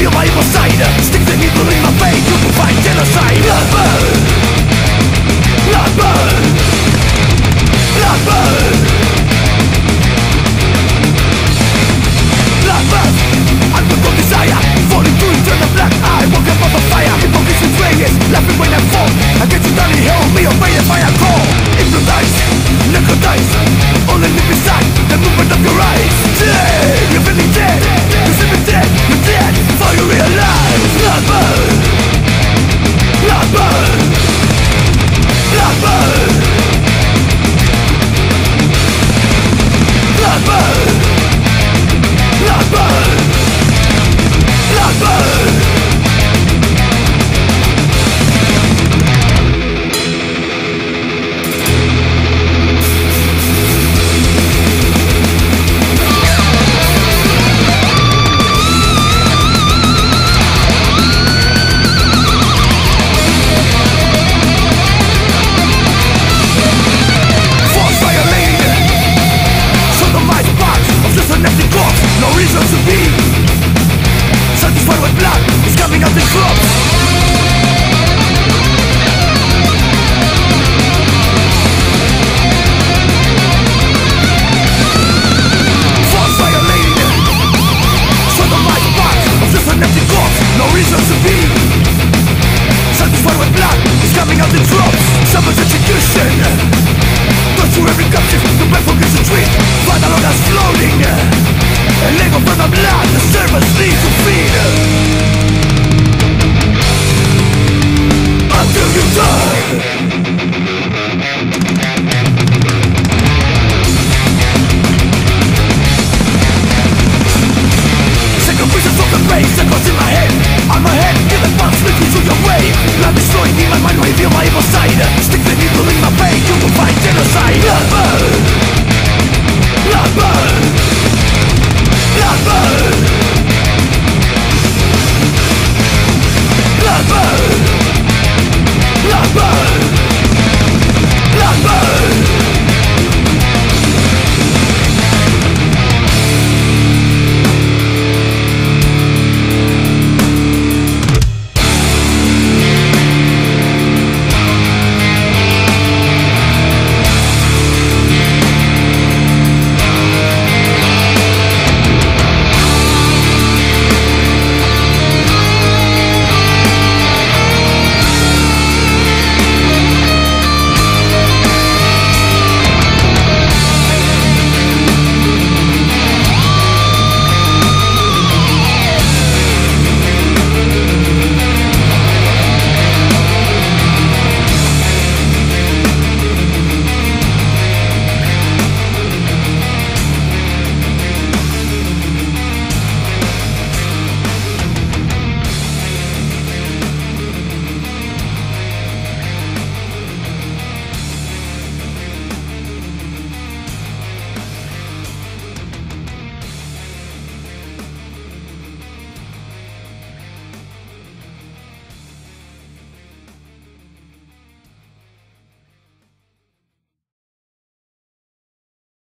feel my evil side Stick the needle in my vein You will find genocide. Not burn. Not burn. Not burn.